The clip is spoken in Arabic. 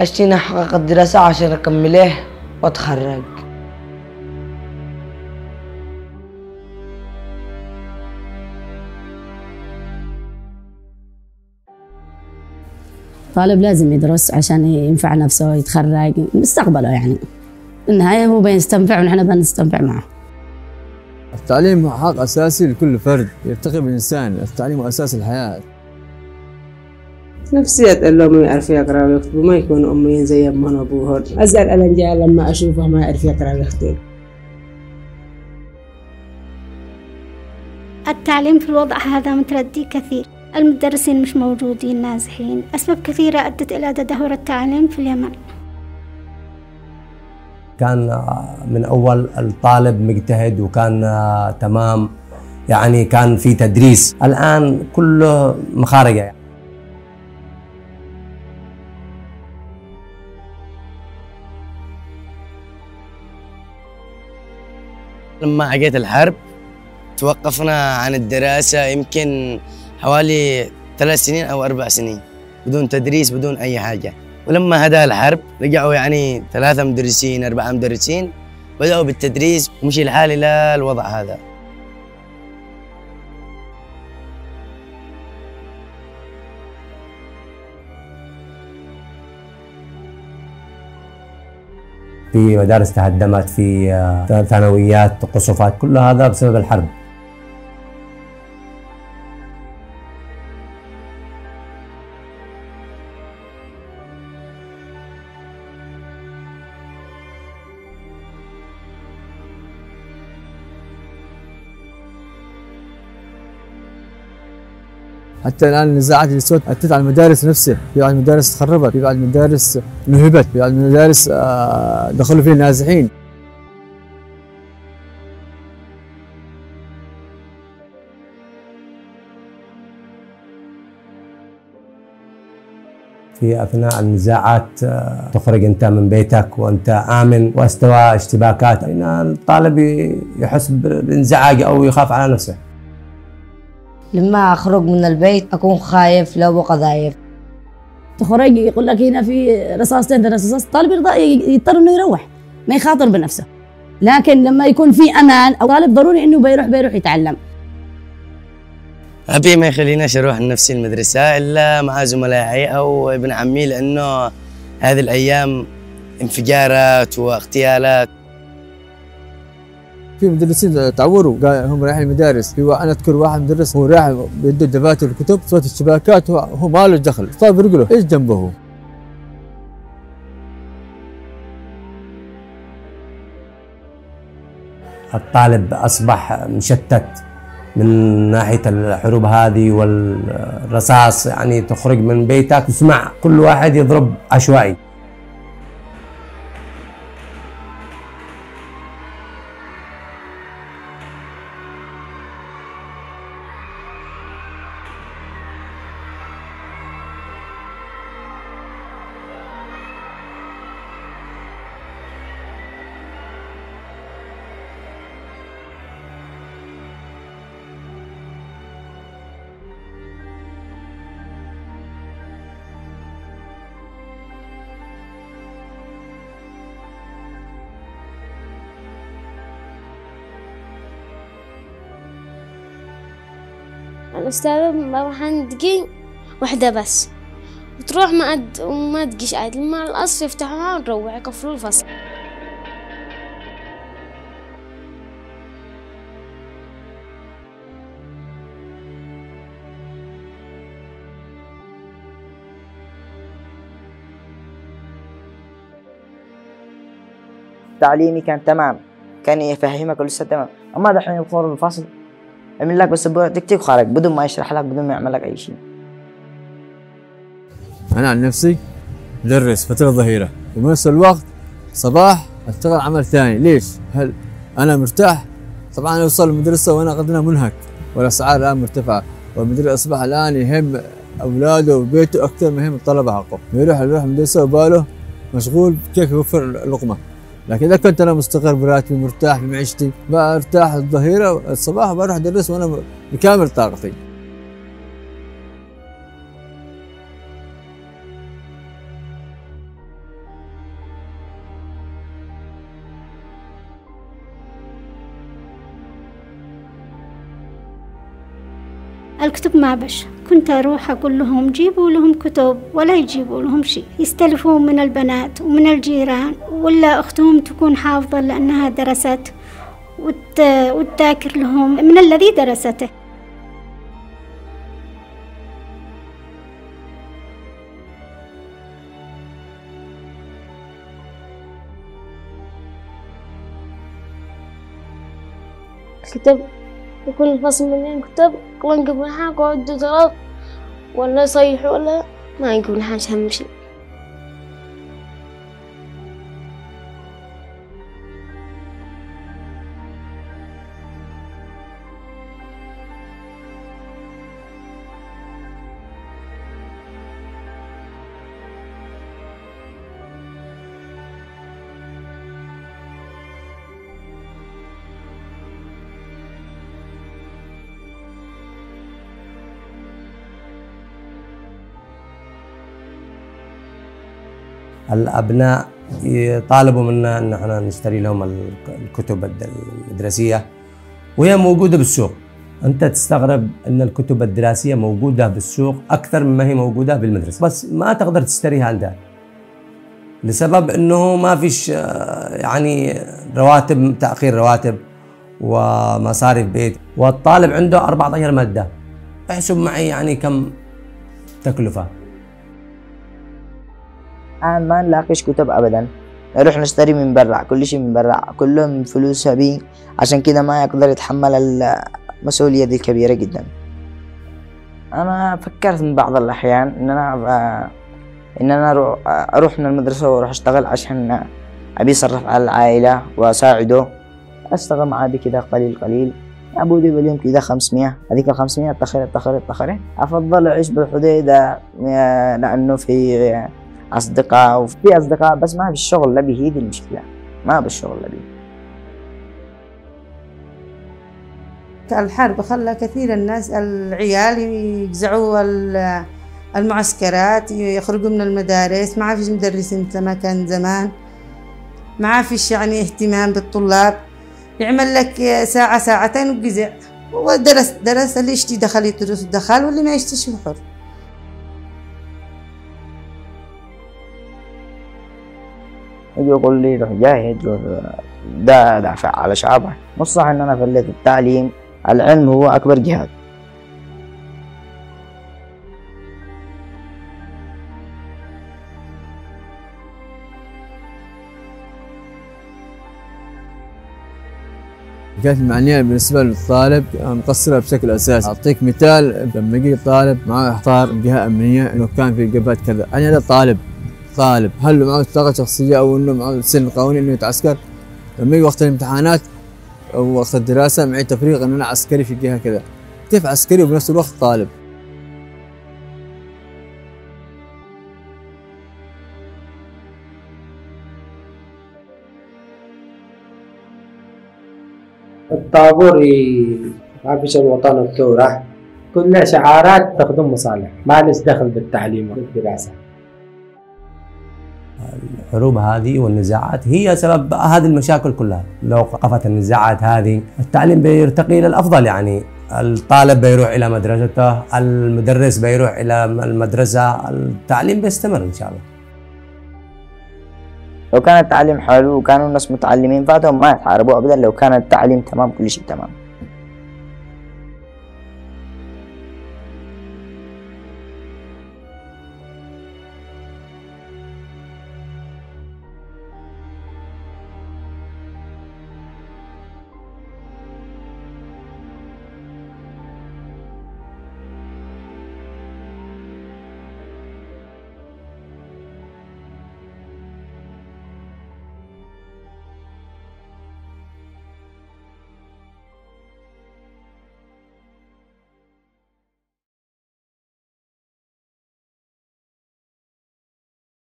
اشتيني احقق الدراسة عشان اكمله وأتخرج. طالب لازم يدرس عشان ينفع نفسه ويتخرج. مستقبله يعني. النهاية هو بيستنفع ونحن بنستنفع معه. التعليم حق أساسي لكل فرد. يرتقي بالإنسان. التعليم هو أساس الحياة. نفسي أتعلم يعرف يقرأ ويكتب وما يكونوا أميين زي أمهن وأبوهن أزعل الأنجال لما أشوفه ما يعرف يقرأ ويكتب التعليم في الوضع هذا متردي كثير. المدرسين مش موجودين نازحين. أسباب كثيرة أدت إلى تدهور التعليم في اليمن. كان من أول الطالب مجتهد وكان تمام يعني كان في تدريس. الآن كله مخارجة. يعني. لما اجيت الحرب توقفنا عن الدراسة يمكن حوالي ثلاث سنين أو أربع سنين بدون تدريس بدون أي حاجة. ولما هدأ الحرب رجعوا يعني ثلاثة مدرسين أربعة مدرسين بدأوا بالتدريس ومشي الحال إلى الوضع هذا. في مدارس تهدمت في ثانويات قصفات كل هذا بسبب الحرب. حتى الآن النزاعات اللي صوت أتت على المدارس نفسها في بعض المدارس تخربت في بعض المدارس نهبت في بعض المدارس آه، دخلوا فيها نازحين. في أثناء النزاعات آه، تخرج أنت من بيتك وأنت آمن واستوى اشتباكات الطالب يحس بانزعاج أو يخاف على نفسه. لما أخرج من البيت أكون خايف لو قذايف تخرج يقول لك هنا في رصاصتين ثلاث رصاص الطالب يرضى يضطر إنه يروح ما يخاطر بنفسه. لكن لما يكون في أمان أو طالب ضروري إنه بيروح بيروح يتعلم. أبي ما يخليناش أروح نفسي المدرسة إلا مع زملائي أو ابن عمي لأنه هذه الأيام انفجارات واغتيالات. في مدرسين تعوروا قال هم رايحين المدارس. في أنا أذكر واحد مدرس هو رايح بيده دفاتر الكتب صوت الشباكات هو, ما له دخل. طيب رجله إيش جنبه؟ الطالب أصبح مشتت من ناحية الحروب هذه والرصاص يعني تخرج من بيتك. تسمع كل واحد يضرب عشوائي. الأستاذة بروح دقي واحدة بس. وتروح ما أد... وما تقيش عاد. لما الأصل يفتحوها ونروح يقفلوا الفصل. تعليمي كان تمام. كان يفهمك لسه تمام. أما دحين يدخل الفصل يعمل لك بس تك تك وخارج بدون ما يشرح لك بدون ما يعمل لك أي شيء أنا عن نفسي مدرس فترة ظهيرة وبنفس الوقت صباح أشتغل عمل ثاني ليش؟ هل أنا مرتاح؟ طبعا أوصل المدرسة وأنا قدنا منهك والأسعار الآن مرتفعة والمدير أصبح الآن يهم أولاده وبيته أكثر ما يهم الطلبة حقه يروح يروح المدرسة وباله مشغول كيف يوفر اللقمة لكن إذا كنت أنا مستقر براتبي مرتاح بمعيشتي برتاح الظهيرة الصباح بروح أدرس وأنا بكامل طاقتي. الكتب مع بشر. كنت أروح أقول لهم جيبوا لهم كتب ولا يجيبوا لهم شيء. يستلفون من البنات ومن الجيران ولا أختهم تكون حافظة لأنها درست وت... وتذاكر لهم من الذي درسته. كتب وكل فصل مليون كتب. كلهم قبل حاجة قعدوا ثلاث ولا يصيحوا ولا ما يقول حاجة أهم شيء الأبناء يطالبوا منا أن إحنا نشتري لهم الكتب المدرسية وهي موجودة بالسوق. أنت تستغرب أن الكتب الدراسية موجودة بالسوق أكثر مما هي موجودة بالمدرسة. بس ما تقدر تشتريها عندها لسبب إنه ما فيش يعني رواتب تأخير رواتب ومصاريف بيت. والطالب عنده 14 مادة احسب معي يعني كم تكلفة. الآن ما نلاقيش كتب أبدا. نروح نشتري من برا كل شيء من برا. كلهم فلوسها بي عشان كده ما يقدر يتحمل المسؤولية دي الكبيرة جدا. أنا فكرت من بعض الأحيان إن أنا أبقى إن أنا أروح, أروح من المدرسة وأروح أشتغل عشان أبي أصرف على العائلة وأساعده. أشتغل معاه كده قليل قليل. أبودي باليوم كده 500 هذيك ال 500 اتخرت اتخرت اتخرت أفضل أعيش بالحديدة لأنه في أصدقاء وفي أصدقاء بس ما في الشغل لبي هي دي المشكلة. ما بالشغل لبي الحرب خلى كثير الناس العيال يجزعوا المعسكرات يخرجوا من المدارس. ما فيش مدرسين مثل ما كان زمان. ما فيش يعني اهتمام بالطلاب. يعمل لك ساعة ساعتين وجزع. ودرس درس اللي يشتي دخل يدرس دخل واللي ما يشتيش حر يجي يقول لي روح جاهد روح دا دافع على شعبه مش صح إن أنا فليت التعليم العلم هو أكبر جهاد. كانت المعنية بالنسبة للطالب مقصرة بشكل أساسي. أعطيك مثال لما يجي طالب معه إحضار جهة أمنية إنه كان في جبهة كذا. أنا هذا طالب. طالب هل معه بطاقة شخصية أو إنه معه سن قانوني إنه يتعسكر؟ لما يجي وقت الامتحانات أو وقت الدراسة معي تفريغ إن أنا عسكري في جهة كذا. كيف عسكري وبنفس الوقت طالب؟ الطابور يعفش الوطن الثورة كلها شعارات تخدم مصالح. ما لس دخل بالتعليم والدراسة. الحروب هذه والنزاعات هي سبب هذه المشاكل كلها. لو وقفت النزاعات هذه التعليم بيرتقي إلى الأفضل يعني الطالب بيروح إلى مدرسته المدرس بيروح إلى المدرسة التعليم بيستمر إن شاء الله. لو كان التعليم حلو وكانوا الناس متعلمين فاتهم ما يتحاربوا ابدا لو كان التعليم تمام كل شيء تمام.